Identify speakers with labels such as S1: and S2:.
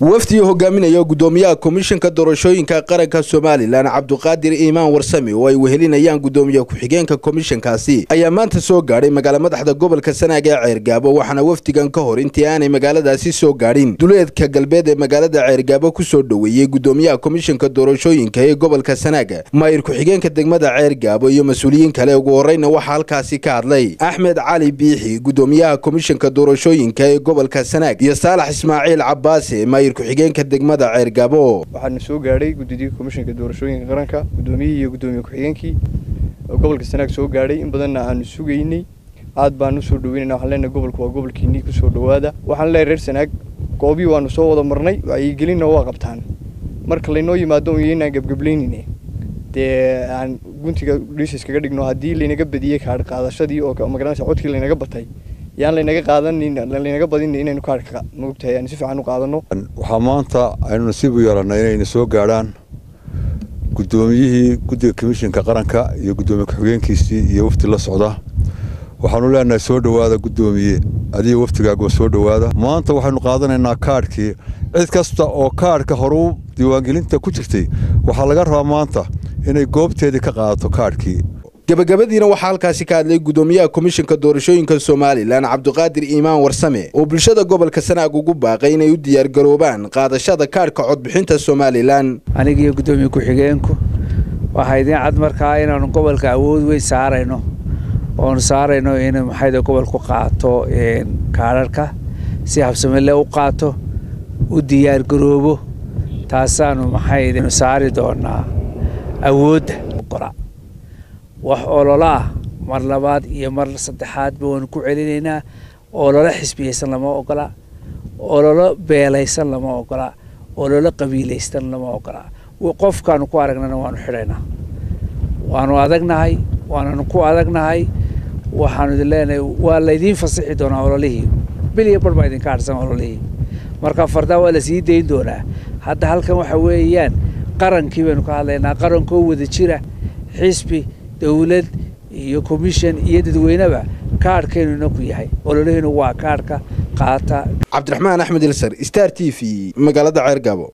S1: wafdi hogaaminaya gudoomiyaha komishanka doorashooyinka qaranka somalilan cabduqaadir iimaan warsame oo ay wehelinayaan gudoomiye ku-xigeenka komishankaasi ayaa maanta soo gaadhay magaala madaxda gobolka sanaag ee ceergaabo waxaana wafdigan ka hor intii aanay magaaladaasi soo gaadhin duleedka galbeed ee magaalada ceergaabo ku soo dhoweeyey gudoomiyaha komishanka doorashooyinka ee gobolka sanaag maayir ku-xigeenka degmada ceergaabo iyo mas'uuliyiin kale ugu horeyna waxaa halkaasi ka hadlay axmed cali biixi gudoomiyaha komishanka doorashooyinka ee gobolka sanaag iyo saalax ismaaciil cabaase maayir ku-xigeenka degmada ceergaabo
S2: waxaana soo gaadhay guddiga komishanka doorashooyinka qaranka gudoomiyihii iyo gudoomiye ku-xigeenkii. Oo gobolka sanaag soo gaadhay in badanna aanu sugaynay. Aad baan u soo dhaweynayna waxaan leenahay gobolku waa gobolkiinii ku soo dhowaada. Waxaan leeyahay reer sanaag goobii waanu soo wada marnay wacyigelinna waa qabtaan. Marka laynoo yimaado un yaynaan gebgablaynayne dee aan guntiga dhiisas kaga dhigno haddii laynaga badiyey kaadh qaadashadii oo magaranaysa codkii laynaga batay yaan laynaga qaadanin laynaga badin inaynu kaadhka maogtahay aan si fiican u qaadano.
S3: Waxaa maanta aynu nasiib u yeelannay inayna soo gaadhaan guddoomiyihii guddiga komishinka qaranka iyo guddoomiye ku-xigeenkiisii iyo wafdi la socda. Waxaanu leenahay soo dhowaada guddoomiye adiga waftigaaguwa soo dhowaada. Maanta waxaynu qaadanaynaa kaadhkii cid kasta oo kaadhka horeu diiwaangelinta ku jirtay waxaa laga rabaa maanta inay goobteedii ka qaadato kaadhkii
S1: gabagabadiina waxaa halkaasi ka hadlay gudoomiyaha komishanka doorashooyinka somalilan cabduqaadir iimaan warsame oo bulshada gobolka sanaag ugu baaqay inay u diyaargaroobaan qaadashada kaadhka codbixinta somalilan
S4: anigiiyo guddoomiye ku-xigeenku waxaa idiin cad markaa inaanu gobolka awood weyn saarayno oonu saarayno in maxayda gobolku qaato kaadharhka si habsamele u qaato u diyaargaroobo taasaanu maxaydnu saari doonaa awoodda wax ololo ah. Mar labaad iyo mar saddexaadba waanu ku celinaynaa ololo xisbiyaysan lama ogola ololo beelaysan lama ogola ololo qabiilaysan lama ogola. Qofkaanu ku aragnana waanu xidhaynaa waanu adagnahay waananu ku adagnahay. Waxaanu idin leenahay waa laydiin fasixi doonaa ololihii biliya bar baa idinka hadhsan ololihii marka fardaa waa la sii dayn doonaa. Hadda halkan waxa weeyaan qarankii baynu ka hadlaynaa qarankoo wada jira xisbi dowlad iyo komishan iyo dadweyneba kaadhkaynuna ku yahay. Ololahaynu waa kaadhka qaata.
S1: Cabdiraxmaan axmed ilsar star t v magaalada ceergaabo